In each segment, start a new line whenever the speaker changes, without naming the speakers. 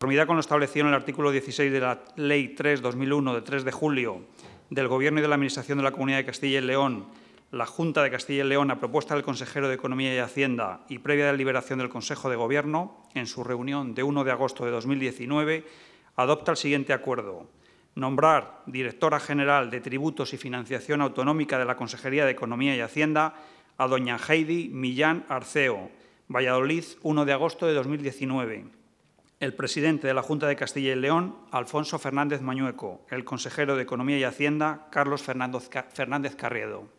conformidad con lo establecido en el artículo 16 de la Ley 3-2001 de 3 de julio del Gobierno y de la Administración de la Comunidad de Castilla y León, la Junta de Castilla y León, a propuesta del consejero de Economía y Hacienda y previa deliberación del Consejo de Gobierno, en su reunión de 1 de agosto de 2019, adopta el siguiente acuerdo. Nombrar directora general de Tributos y Financiación Autonómica de la Consejería de Economía y Hacienda a doña Heidi Millán Arceo, Valladolid, 1 de agosto de 2019. El presidente de la Junta de Castilla y León, Alfonso Fernández Mañueco. El consejero de Economía y Hacienda, Carlos Fernández Carriedo.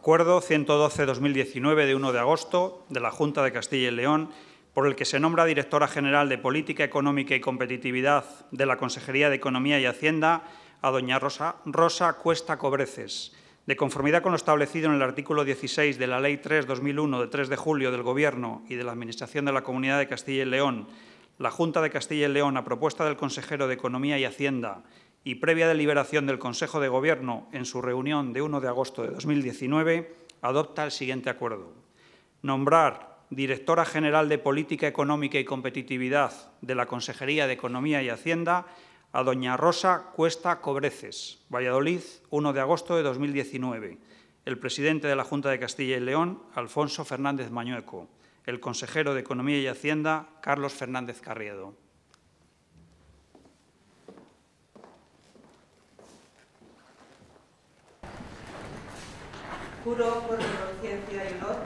Acuerdo 112-2019 de 1 de agosto de la Junta de Castilla y León por el que se nombra directora general de Política Económica y Competitividad de la Consejería de Economía y Hacienda a doña Rosa, Rosa Cuesta Cobreces, de conformidad con lo establecido en el artículo 16 de la Ley 3-2001 de 3 de julio del Gobierno y de la Administración de la Comunidad de Castilla y León, la Junta de Castilla y León, a propuesta del consejero de Economía y Hacienda y previa deliberación del Consejo de Gobierno en su reunión de 1 de agosto de 2019, adopta el siguiente acuerdo. Nombrar directora general de Política Económica y Competitividad de la Consejería de Economía y Hacienda a doña Rosa Cuesta Cobreces, Valladolid, 1 de agosto de 2019. El presidente de la Junta de Castilla y León, Alfonso Fernández Mañueco. El consejero de Economía y Hacienda, Carlos Fernández Carriedo.
Juro por mi conciencia y honor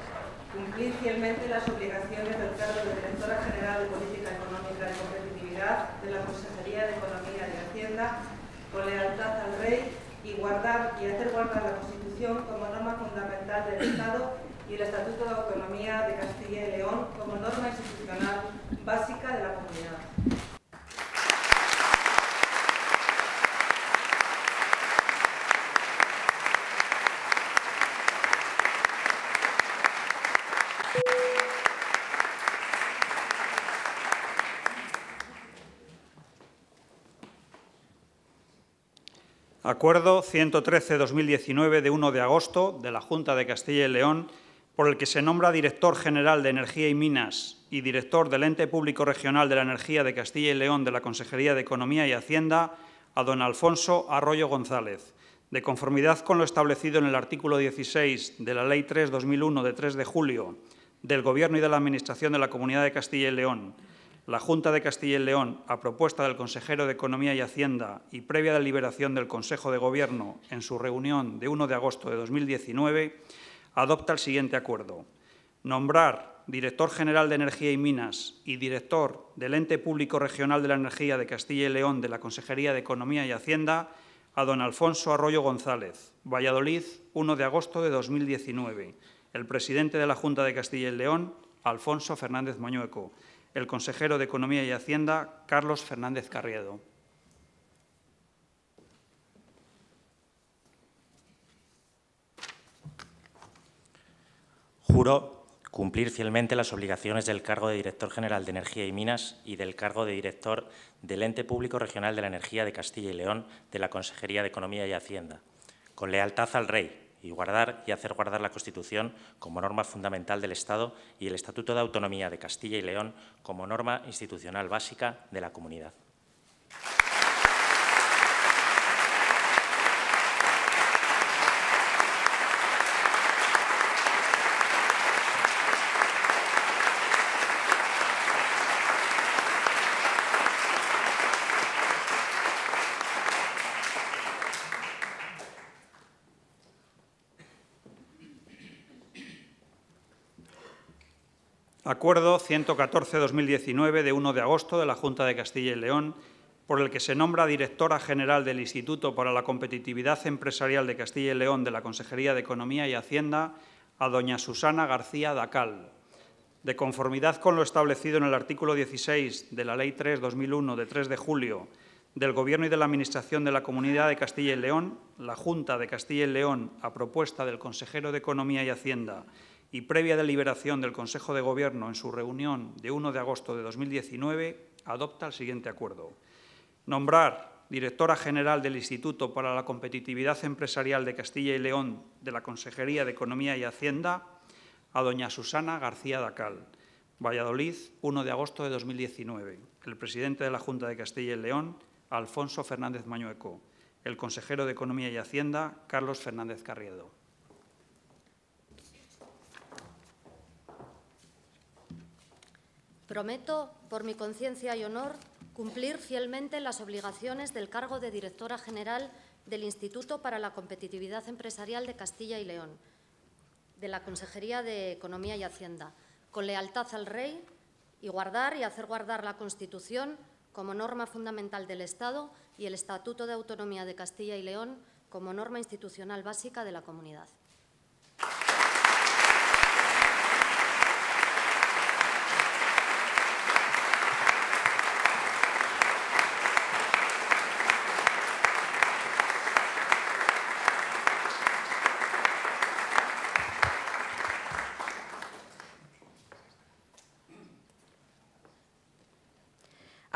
cumplir fielmente las obligaciones del cargo de Directora General de Política Económica y Competitividad de la Consejería de Economía y Hacienda con lealtad al Rey y guardar y hacer guardar la Constitución como norma fundamental del Estado y el Estatuto de Autonomía de Castilla y León como norma institucional básica de la comunidad.
Acuerdo 113-2019 de 1 de agosto de la Junta de Castilla y León por el que se nombra director general de Energía y Minas y director del Ente Público Regional de la Energía de Castilla y León de la Consejería de Economía y Hacienda a don Alfonso Arroyo González, de conformidad con lo establecido en el artículo 16 de la Ley 3-2001 de 3 de julio del Gobierno y de la Administración de la Comunidad de Castilla y León, la Junta de Castilla y León, a propuesta del consejero de Economía y Hacienda y previa deliberación del Consejo de Gobierno en su reunión de 1 de agosto de 2019, adopta el siguiente acuerdo. Nombrar director general de Energía y Minas y director del Ente Público Regional de la Energía de Castilla y León de la Consejería de Economía y Hacienda a don Alfonso Arroyo González, Valladolid, 1 de agosto de 2019. El presidente de la Junta de Castilla y León, Alfonso Fernández Moñueco el consejero de Economía y Hacienda, Carlos Fernández Carriedo.
Juro cumplir fielmente las obligaciones del cargo de Director General de Energía y Minas y del cargo de Director del Ente Público Regional de la Energía de Castilla y León de la Consejería de Economía y Hacienda, con lealtad al Rey, y guardar y hacer guardar la Constitución como norma fundamental del Estado y el Estatuto de Autonomía de Castilla y León como norma institucional básica de la comunidad.
Acuerdo 114-2019 de 1 de agosto de la Junta de Castilla y León, por el que se nombra directora general del Instituto para la Competitividad Empresarial de Castilla y León de la Consejería de Economía y Hacienda a doña Susana García Dacal. De conformidad con lo establecido en el artículo 16 de la Ley 3-2001 de 3 de julio del Gobierno y de la Administración de la Comunidad de Castilla y León, la Junta de Castilla y León, a propuesta del consejero de Economía y Hacienda y previa deliberación del Consejo de Gobierno en su reunión de 1 de agosto de 2019, adopta el siguiente acuerdo. Nombrar directora general del Instituto para la Competitividad Empresarial de Castilla y León de la Consejería de Economía y Hacienda a doña Susana García Dacal. Valladolid, 1 de agosto de 2019. El presidente de la Junta de Castilla y León, Alfonso Fernández Mañueco. El consejero de Economía y Hacienda, Carlos Fernández Carriedo.
Prometo, por mi conciencia y honor, cumplir fielmente las obligaciones del cargo de directora general del Instituto para la Competitividad Empresarial de Castilla y León, de la Consejería de Economía y Hacienda, con lealtad al Rey y guardar y hacer guardar la Constitución como norma fundamental del Estado y el Estatuto de Autonomía de Castilla y León como norma institucional básica de la comunidad.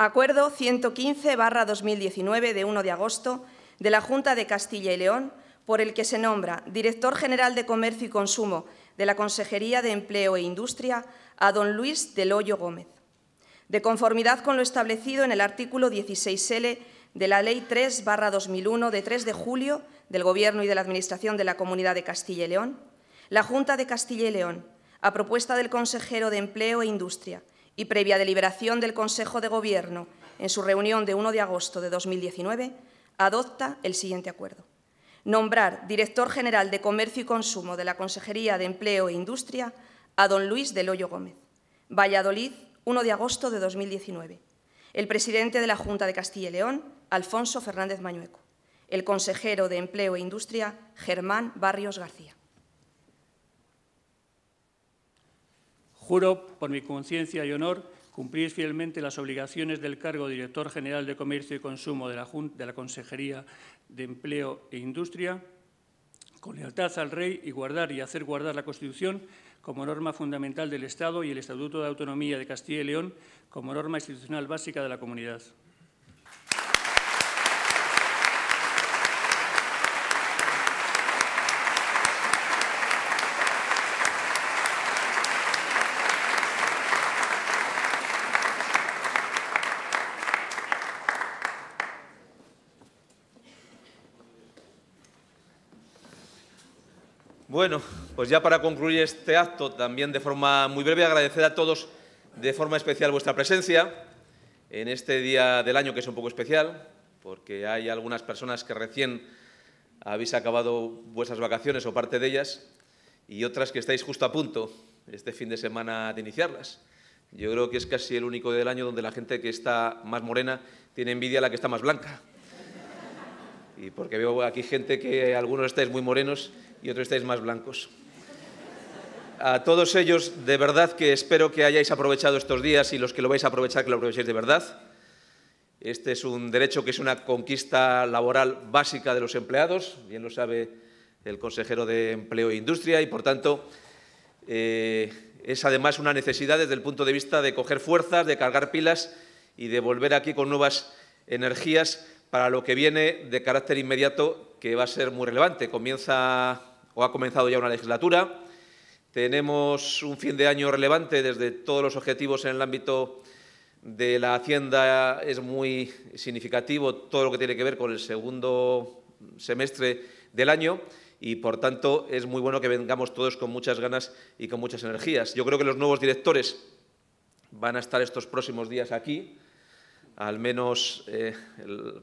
Acuerdo 115-2019 de 1 de agosto de la Junta de Castilla y León, por el que se nombra Director General de Comercio y Consumo de la Consejería de Empleo e Industria a don Luis del Hoyo Gómez. De conformidad con lo establecido en el artículo 16L de la Ley 3-2001 de 3 de julio del Gobierno y de la Administración de la Comunidad de Castilla y León, la Junta de Castilla y León, a propuesta del consejero de Empleo e Industria y previa deliberación del Consejo de Gobierno en su reunión de 1 de agosto de 2019, adopta el siguiente acuerdo. Nombrar director general de Comercio y Consumo de la Consejería de Empleo e Industria a don Luis del Hoyo Gómez. Valladolid, 1 de agosto de 2019. El presidente de la Junta de Castilla y León, Alfonso Fernández Mañueco. El consejero de Empleo e Industria, Germán Barrios García.
Juro, por mi conciencia y honor, cumplir fielmente las obligaciones del cargo de Director General de Comercio y Consumo de la, de la Consejería de Empleo e Industria, con lealtad al Rey y guardar y hacer guardar la Constitución como norma fundamental del Estado y el Estatuto de Autonomía de Castilla y León como norma institucional básica de la comunidad.
Bueno, pues ya para concluir este acto, también de forma muy breve, agradecer a todos de forma especial vuestra presencia en este día del año que es un poco especial, porque hay algunas personas que recién habéis acabado vuestras vacaciones o parte de ellas y otras que estáis justo a punto este fin de semana de iniciarlas. Yo creo que es casi el único del año donde la gente que está más morena tiene envidia a la que está más blanca. Y porque veo aquí gente que algunos estáis muy morenos y otros estáis más blancos. A todos ellos, de verdad que espero que hayáis aprovechado estos días y los que lo vais a aprovechar, que lo aprovechéis de verdad. Este es un derecho que es una conquista laboral básica de los empleados, bien lo sabe el consejero de Empleo e Industria, y por tanto eh, es además una necesidad desde el punto de vista de coger fuerzas, de cargar pilas y de volver aquí con nuevas energías para lo que viene de carácter inmediato, que va a ser muy relevante. Comienza o ha comenzado ya una legislatura. Tenemos un fin de año relevante desde todos los objetivos en el ámbito de la Hacienda. Es muy significativo todo lo que tiene que ver con el segundo semestre del año y, por tanto, es muy bueno que vengamos todos con muchas ganas y con muchas energías. Yo creo que los nuevos directores van a estar estos próximos días aquí, al menos eh,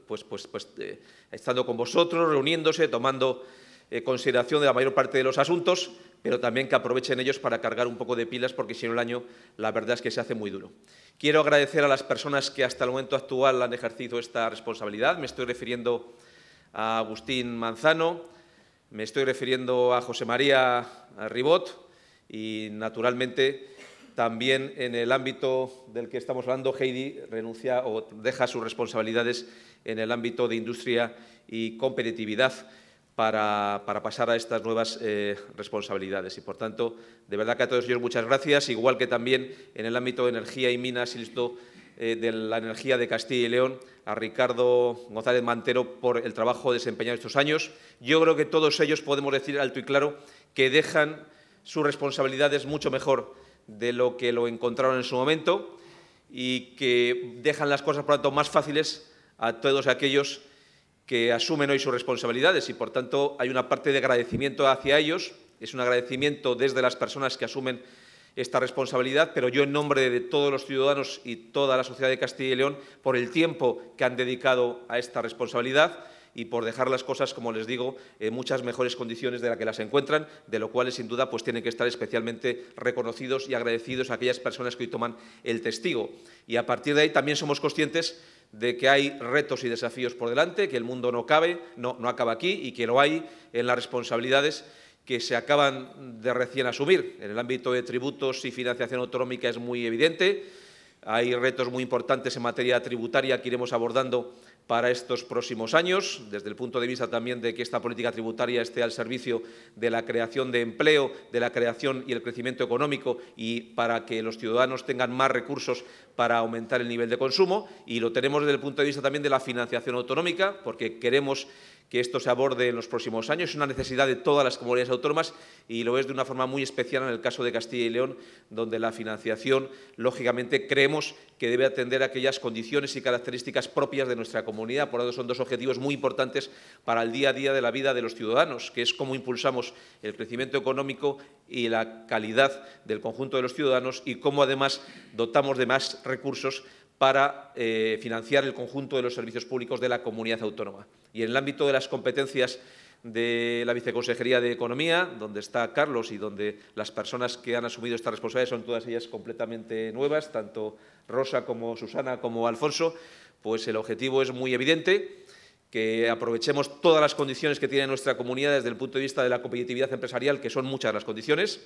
pues, pues, pues, eh, estando con vosotros, reuniéndose, tomando eh, consideración de la mayor parte de los asuntos, pero también que aprovechen ellos para cargar un poco de pilas, porque si no el año, la verdad es que se hace muy duro. Quiero agradecer a las personas que hasta el momento actual han ejercido esta responsabilidad. Me estoy refiriendo a Agustín Manzano, me estoy refiriendo a José María Ribot y, naturalmente, también en el ámbito del que estamos hablando, Heidi renuncia o deja sus responsabilidades en el ámbito de industria y competitividad para, pasar a estas nuevas eh, responsabilidades. Y, por tanto, de verdad que a todos ellos muchas gracias, igual que también en el ámbito de energía y minas y listo eh, de la energía de Castilla y León, a Ricardo González Mantero por el trabajo desempeñado estos años. Yo creo que todos ellos podemos decir alto y claro que dejan sus responsabilidades mucho mejor de lo que lo encontraron en su momento y que dejan las cosas, por tanto, más fáciles a todos aquellos que asumen hoy sus responsabilidades y, por tanto, hay una parte de agradecimiento hacia ellos. Es un agradecimiento desde las personas que asumen esta responsabilidad, pero yo en nombre de todos los ciudadanos y toda la sociedad de Castilla y León, por el tiempo que han dedicado a esta responsabilidad, y por dejar las cosas, como les digo, en muchas mejores condiciones de las que las encuentran, de lo cual, sin duda, pues tienen que estar especialmente reconocidos y agradecidos a aquellas personas que hoy toman el testigo. Y a partir de ahí también somos conscientes de que hay retos y desafíos por delante, que el mundo no, cabe, no, no acaba aquí y que lo hay en las responsabilidades que se acaban de recién asumir. En el ámbito de tributos y financiación autonómica es muy evidente. Hay retos muy importantes en materia tributaria que iremos abordando para estos próximos años, desde el punto de vista también de que esta política tributaria esté al servicio de la creación de empleo, de la creación y el crecimiento económico y para que los ciudadanos tengan más recursos para aumentar el nivel de consumo. Y lo tenemos desde el punto de vista también de la financiación autonómica, porque queremos que esto se aborde en los próximos años. Es una necesidad de todas las comunidades autónomas y lo es de una forma muy especial en el caso de Castilla y León, donde la financiación, lógicamente, creemos que debe atender a aquellas condiciones y características propias de nuestra comunidad. Por lo tanto, son dos objetivos muy importantes para el día a día de la vida de los ciudadanos, que es cómo impulsamos el crecimiento económico y la calidad del conjunto de los ciudadanos y cómo, además, dotamos de más recursos para eh, financiar el conjunto de los servicios públicos de la comunidad autónoma. Y en el ámbito de las competencias de la Viceconsejería de Economía, donde está Carlos y donde las personas que han asumido esta responsabilidad son todas ellas completamente nuevas, tanto Rosa como Susana como Alfonso, pues el objetivo es muy evidente, que aprovechemos todas las condiciones que tiene nuestra comunidad desde el punto de vista de la competitividad empresarial, que son muchas las condiciones,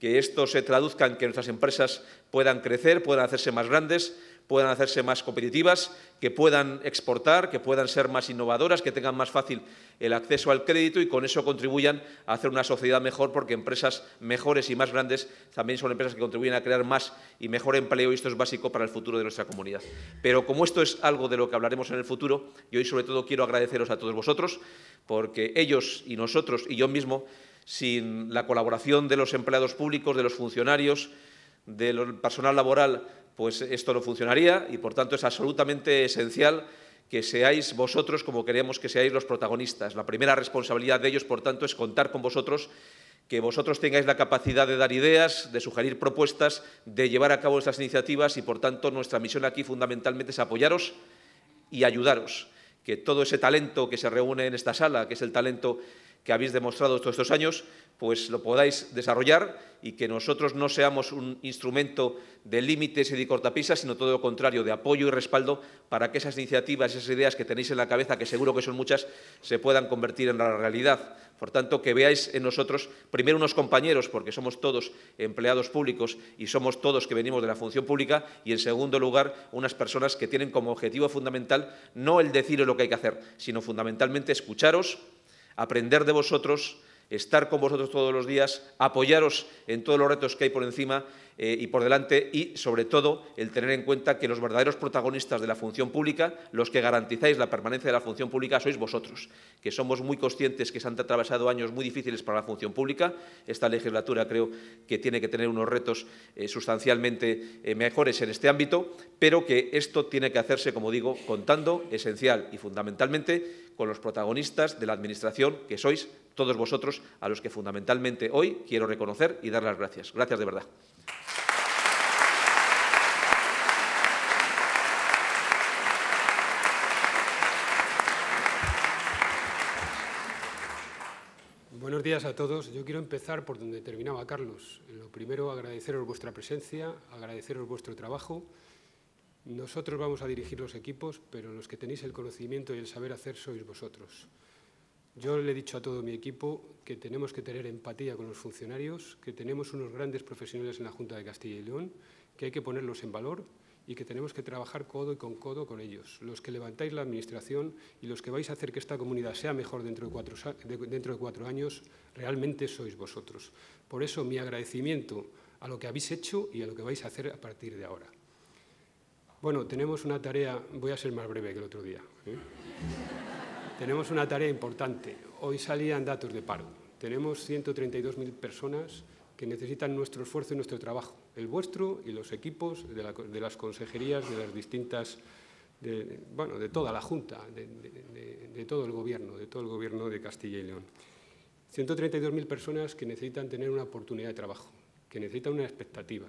que esto se traduzca en que nuestras empresas puedan crecer, puedan hacerse más grandes, puedan hacerse más competitivas, que puedan exportar, que puedan ser más innovadoras, que tengan más fácil el acceso al crédito y con eso contribuyan a hacer una sociedad mejor, porque empresas mejores y más grandes también son empresas que contribuyen a crear más y mejor empleo y esto es básico para el futuro de nuestra comunidad. Pero como esto es algo de lo que hablaremos en el futuro, yo hoy sobre todo quiero agradeceros a todos vosotros, porque ellos y nosotros y yo mismo, sin la colaboración de los empleados públicos, de los funcionarios, del personal laboral, pues esto no funcionaría y, por tanto, es absolutamente esencial que seáis vosotros como queremos que seáis los protagonistas. La primera responsabilidad de ellos, por tanto, es contar con vosotros, que vosotros tengáis la capacidad de dar ideas, de sugerir propuestas, de llevar a cabo estas iniciativas y, por tanto, nuestra misión aquí fundamentalmente es apoyaros y ayudaros. Que todo ese talento que se reúne en esta sala, que es el talento que habéis demostrado todos estos años, pues lo podáis desarrollar y que nosotros no seamos un instrumento de límites y de cortapisas, sino todo lo contrario, de apoyo y respaldo para que esas iniciativas, esas ideas que tenéis en la cabeza, que seguro que son muchas, se puedan convertir en la realidad. Por tanto, que veáis en nosotros, primero, unos compañeros, porque somos todos empleados públicos y somos todos que venimos de la función pública, y, en segundo lugar, unas personas que tienen como objetivo fundamental no el decir lo que hay que hacer, sino fundamentalmente escucharos, aprender de vosotros, estar con vosotros todos los días, apoyaros en todos los retos que hay por encima eh, y por delante y, sobre todo, el tener en cuenta que los verdaderos protagonistas de la función pública, los que garantizáis la permanencia de la función pública, sois vosotros, que somos muy conscientes que se han atravesado años muy difíciles para la función pública. Esta legislatura creo que tiene que tener unos retos eh, sustancialmente eh, mejores en este ámbito, pero que esto tiene que hacerse, como digo, contando esencial y fundamentalmente con los protagonistas de la Administración, que sois todos vosotros, a los que fundamentalmente hoy quiero reconocer y dar las gracias. Gracias de verdad.
Buenos días. a todos. Yo quiero empezar por donde terminaba Carlos. Lo primero, agradeceros vuestra presencia, agradeceros vuestro trabajo. Nosotros vamos a dirigir los equipos, pero los que tenéis el conocimiento y el saber hacer sois vosotros. Yo le he dicho a todo mi equipo que tenemos que tener empatía con los funcionarios, que tenemos unos grandes profesionales en la Junta de Castilla y León, que hay que ponerlos en valor y que tenemos que trabajar codo y con codo con ellos. Los que levantáis la Administración y los que vais a hacer que esta comunidad sea mejor dentro de cuatro, dentro de cuatro años, realmente sois vosotros. Por eso mi agradecimiento a lo que habéis hecho y a lo que vais a hacer a partir de ahora. Bueno, tenemos una tarea, voy a ser más breve que el otro día. ¿eh? tenemos una tarea importante. Hoy salían datos de paro. Tenemos 132.000 personas que necesitan nuestro esfuerzo y nuestro trabajo, el vuestro y los equipos de, las consejerías de las distintas, de, bueno, de toda la Junta, de, todo el Gobierno, de todo el Gobierno de Castilla y León. 132.000 personas que necesitan tener una oportunidad de trabajo, que necesitan una expectativa,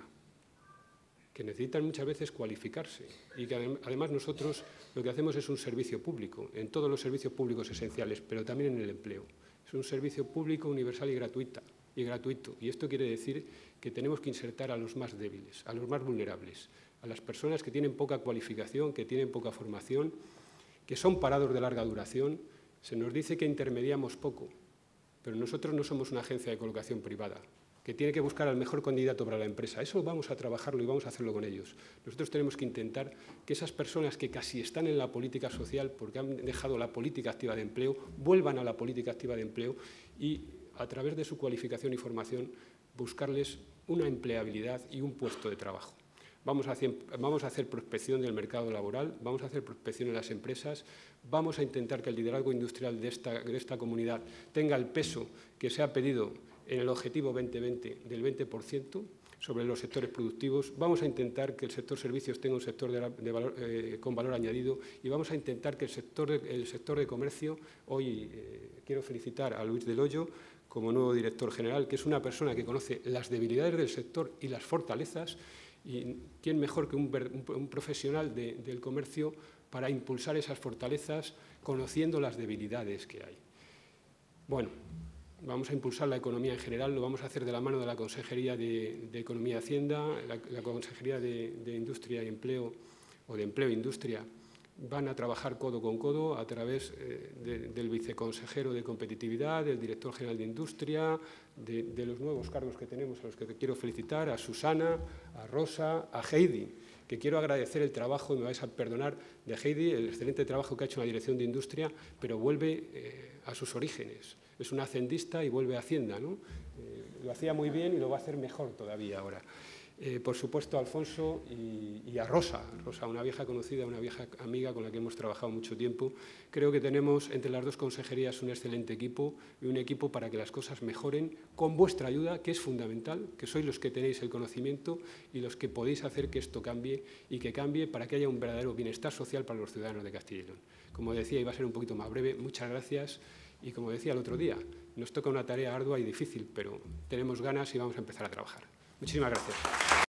que necesitan muchas veces cualificarse y que además nosotros lo que hacemos es un servicio público, en todos los servicios públicos esenciales, pero también en el empleo. Es un servicio público universal y gratuita, y gratuito. Y esto quiere decir que tenemos que insertar a los más débiles, a los más vulnerables, a las personas que tienen poca cualificación, que tienen poca formación, que son parados de larga duración. Se nos dice que intermediamos poco, pero nosotros no somos una agencia de colocación privada que tiene que buscar al mejor candidato para la empresa. Eso vamos a trabajarlo y vamos a hacerlo con ellos. Nosotros tenemos que intentar que esas personas que casi están en la política social porque han dejado la política activa de empleo, vuelvan a la política activa de empleo y a través de su cualificación y formación, buscarles una empleabilidad y un puesto de trabajo. Vamos a, hacer, prospección del mercado laboral, vamos a hacer prospección en las empresas, vamos a intentar que el liderazgo industrial de esta, de esta comunidad tenga el peso que se ha pedido en el objetivo 2020 del 20%, sobre los sectores productivos, vamos a intentar que el sector servicios tenga un sector eh, con valor añadido y vamos a intentar que el sector el sector de comercio, hoy eh, quiero felicitar a Luis Del Hoyo como nuevo director general, que es una persona que conoce las debilidades del sector y las fortalezas, y quién mejor que un, profesional del comercio para impulsar esas fortalezas conociendo las debilidades que hay. Bueno, vamos a impulsar la economía en general, lo vamos a hacer de la mano de la Consejería de, Economía y Hacienda, la, Consejería de, de, Industria y Empleo, o de Empleo e Industria, van a trabajar codo con codo a través eh, del viceconsejero de competitividad, del director general de industria, de, los nuevos cargos que tenemos, a los que quiero felicitar, a Susana, a Rosa, a Heidi, que quiero agradecer el trabajo, me vais a perdonar, de Heidi, el excelente trabajo que ha hecho en la dirección de industria, pero vuelve eh, a sus orígenes. Es una hacendista y vuelve a Hacienda. ¿no? Eh, lo hacía muy bien y lo va a hacer mejor todavía ahora. Eh, por supuesto, Alfonso y, a Rosa, Rosa, una vieja conocida, una vieja amiga con la que hemos trabajado mucho tiempo. Creo que tenemos entre las dos consejerías un excelente equipo y un equipo para que las cosas mejoren con vuestra ayuda, que es fundamental, que sois los que tenéis el conocimiento y los que podéis hacer que esto cambie y que cambie para que haya un verdadero bienestar social para los ciudadanos de Castilla y León. Como decía, iba a ser un poquito más breve. Muchas gracias. Y como decía el otro día, nos toca una tarea ardua y difícil, pero tenemos ganas y vamos a empezar a trabajar. Muchísimas gracias.